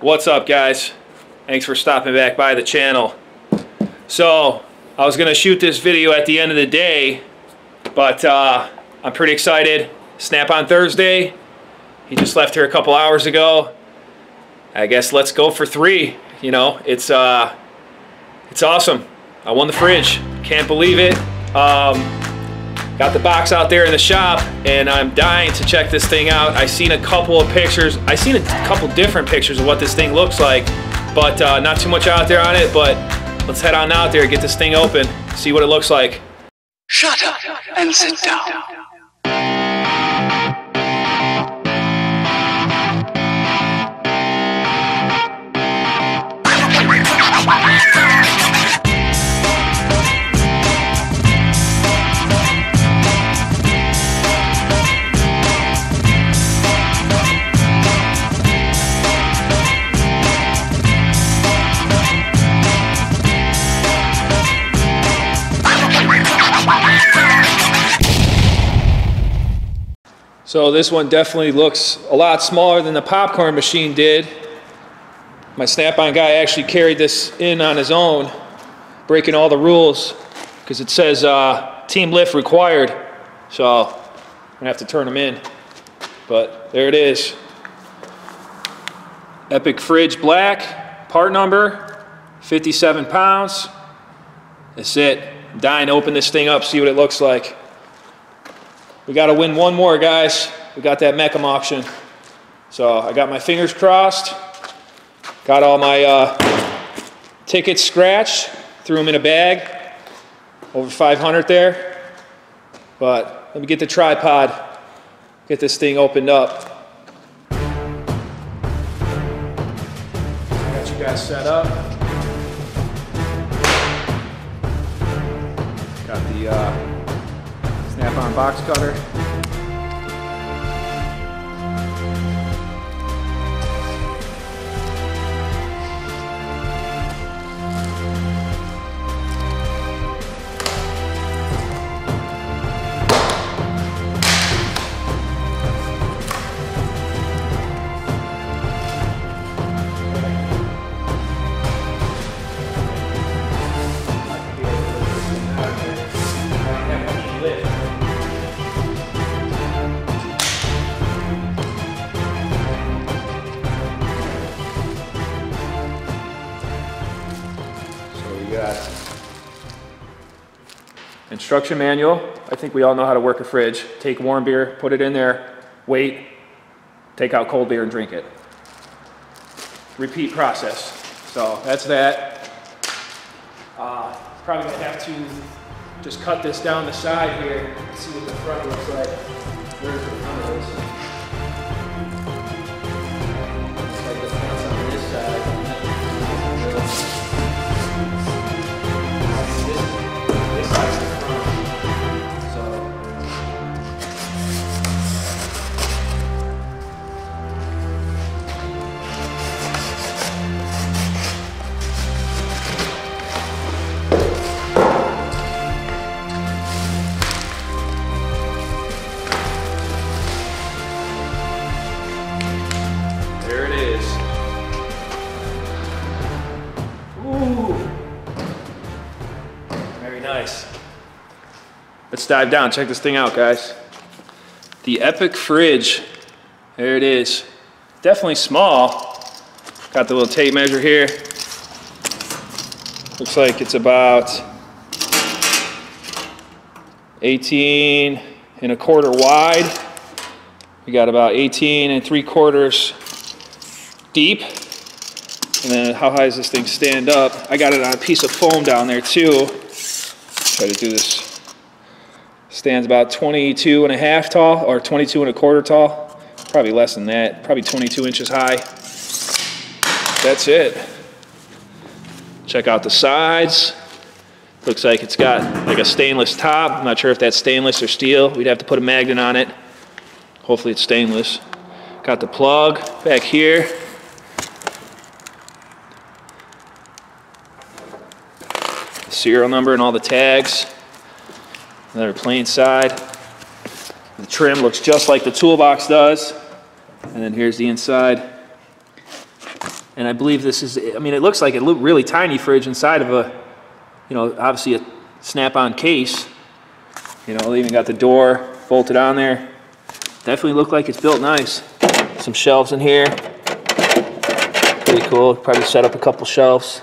What's up guys? Thanks for stopping back by the channel. So, I was gonna shoot this video at the end of the day, but uh, I'm pretty excited. Snap on Thursday. He just left here a couple hours ago. I guess let's go for three. You know, it's uh, it's awesome. I won the fridge. Can't believe it. Um, got the box out there in the shop and I'm dying to check this thing out. I seen a couple of pictures. I seen a couple different pictures of what this thing looks like, but uh, not too much out there on it. But let's head on out there, get this thing open, see what it looks like. Shut up and sit down. So this one definitely looks a lot smaller than the popcorn machine did. My Snap-on guy actually carried this in on his own, breaking all the rules, because it says uh, team lift required. So I'm gonna have to turn them in. But there it is. Epiq Fridge Black, part number, 57 pounds. That's it. I'm dying to open this thing up, see what it looks like. We got to win one more, guys. We got that Mecum auction. So I got my fingers crossed. Got all my uh, tickets scratched. Threw them in a bag. Over 500 there. But let me get the tripod. Get this thing opened up. Got you guys set up. Got the uh, Box cutter. Instruction manual. I think we all know how to work a fridge. Take warm beer, put it in there, wait, take out cold beer and drink it. Repeat process. So that's that. Uh, probably gonna have to just cut this down the side here, see what the front looks like. There it is. Ooh. Very nice. Let's dive down. Check this thing out, guys. The Epiq Fridge. There it is. Definitely small. Got the little tape measure here. Looks like it's about 18 and a quarter wide. We got about 18 and three quarters deep. And then how high does this thing stand up? I got it on a piece of foam down there too. Try to do this. Stands about 22 and a half tall or 22 and a quarter tall. Probably less than that, probably 22 inches high. That's it. Check out the sides. Looks like it's got like a stainless top. I'm not sure if that's stainless or steel. We'd have to put a magnet on it. Hopefully it's stainless. Got the plug back here. Serial number and all the tags. Another plain side. The trim looks just like the toolbox does. And then here's the inside. And I believe this is, I mean, it looks like a really tiny fridge inside of a, you know, obviously a snap-on case. You know, they even got the door bolted on there. Definitely look like it's built nice. Some shelves in here. Pretty cool. Probably set up a couple shelves.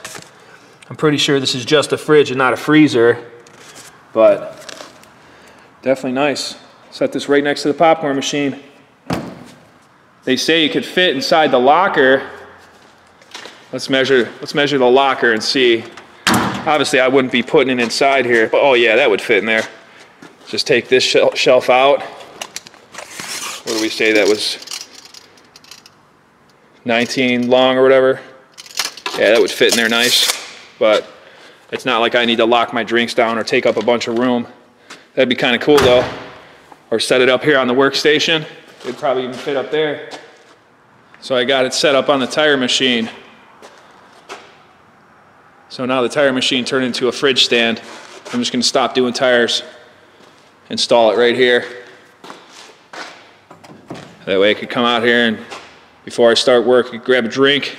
I'm pretty sure this is just a fridge and not a freezer, but definitely nice. Set this right next to the popcorn machine. They say you could fit inside the locker. Let's measure, let's measure the locker and see. Obviously, I wouldn't be putting it inside here, but oh yeah, that would fit in there. Just take this shel- shelf out. What do we say that was? 19 long or whatever. Yeah, that would fit in there nice, but it's not like I need to lock my drinks down or take up a bunch of room. That'd be kind of cool though. Or set it up here on the workstation. It'd probably even fit up there. So I got it set up on the tire machine. So now the tire machine turned into a fridge stand. I'm just gonna stop doing tires, install it right here. That way I could come out here and before I start work, grab a drink.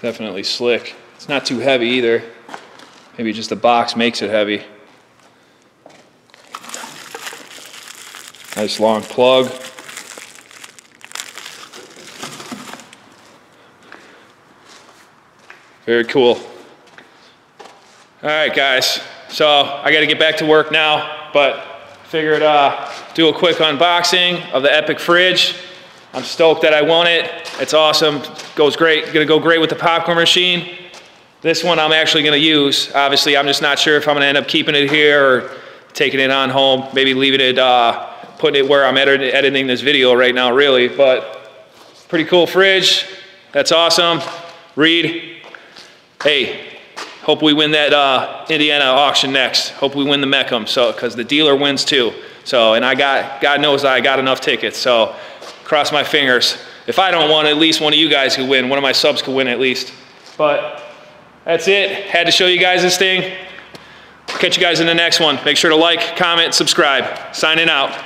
Definitely slick. It's not too heavy either. Maybe just the box makes it heavy. Nice long plug. Very cool. All right, guys. So I got to get back to work now, but figured uh, do a quick unboxing of the Epiq fridge. I'm stoked that I won it. It's awesome. Goes great. Gonna go great with the popcorn machine. This one I'm actually gonna use. Obviously, I'm just not sure if I'm gonna end up keeping it here or taking it on home. Maybe leaving it, uh, putting it where I'm edit- editing this video right now, really. But pretty cool fridge. That's awesome. Reed, hey, hope we win that uh, Indiana auction next. Hope we win the Mecum, so because the dealer wins too. So, and I got, God knows I got enough tickets. So, cross my fingers. If I don't want at least one of you guys could win. One of my subs could win at least. But that's it. Had to show you guys this thing. Catch you guys in the next one. Make sure to like, comment, subscribe. Signing out.